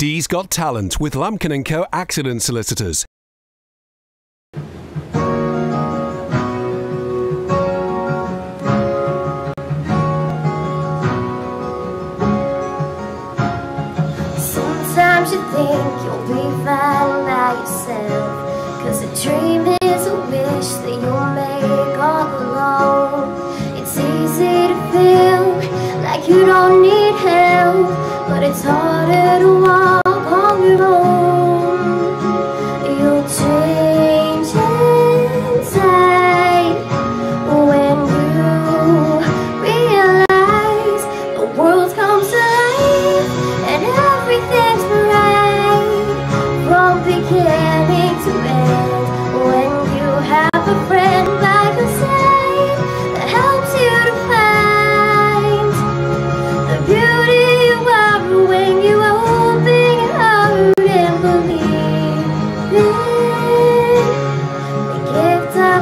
Dee's Got Talent with Lampkin & Co. Accident Solicitors. Sometimes you think you'll be fine by yourself Cause a dream is a wish that you'll make all alone It's easy to feel like you don't need help But it's harder to walk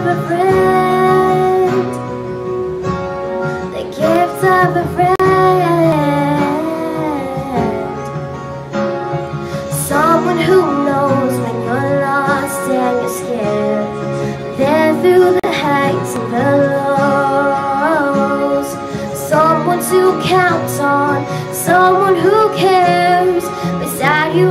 a friend The gift of a friend Someone who knows when you're lost and you're scared. There through the heights and the lows. Someone to count on, someone who cares. Beside you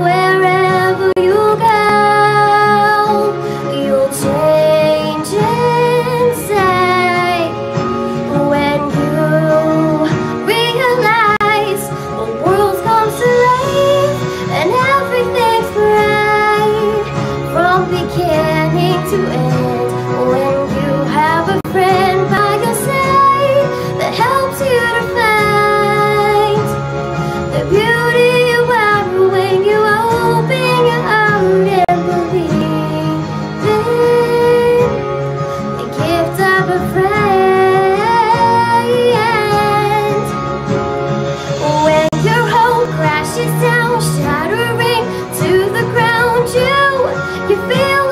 crashes down, shattering to the ground, you you feel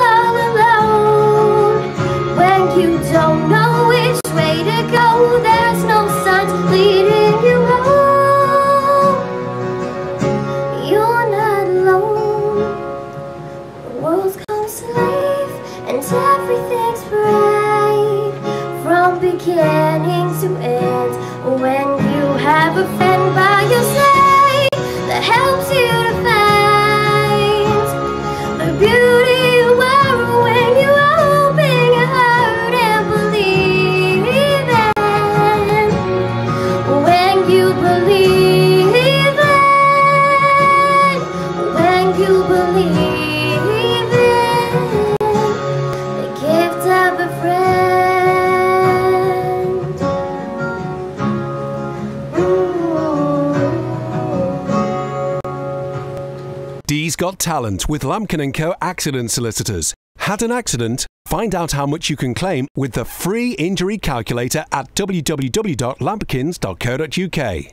beginning to end. When you have a Dee's Got Talent with Lampkin & Co. Accident Solicitors. Had an accident? Find out how much you can claim with the free injury calculator at www.lampkins.co.uk.